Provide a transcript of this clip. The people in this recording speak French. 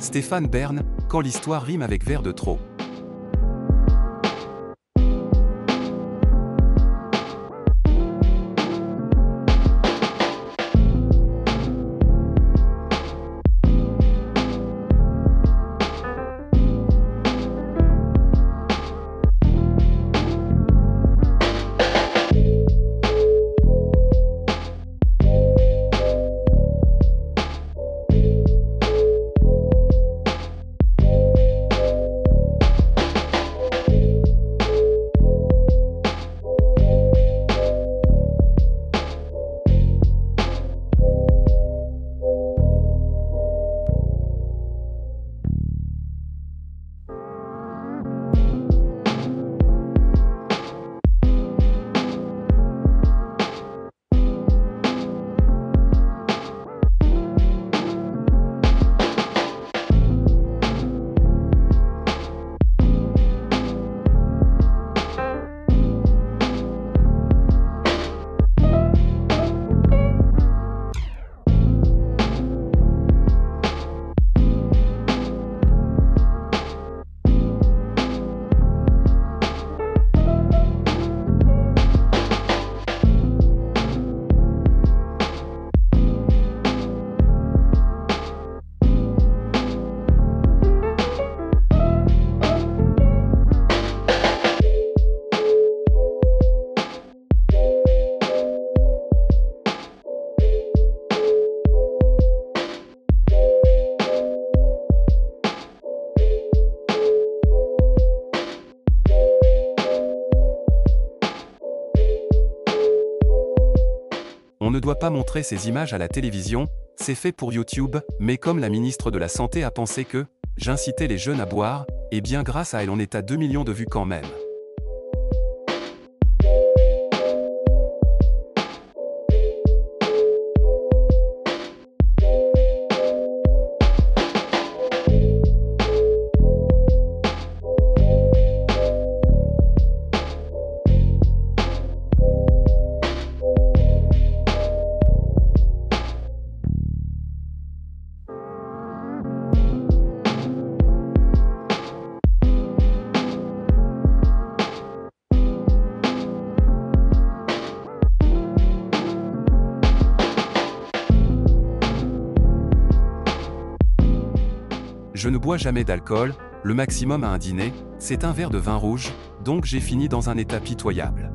Stéphane Bern, quand l'histoire rime avec verre de trop. On ne doit pas montrer ces images à la télévision, c'est fait pour YouTube, mais comme la ministre de la Santé a pensé que j'incitais les jeunes à boire, et bien grâce à elle on est à 2 millions de vues quand même. Je ne bois jamais d'alcool, le maximum à un dîner, c'est un verre de vin rouge, donc j'ai fini dans un état pitoyable.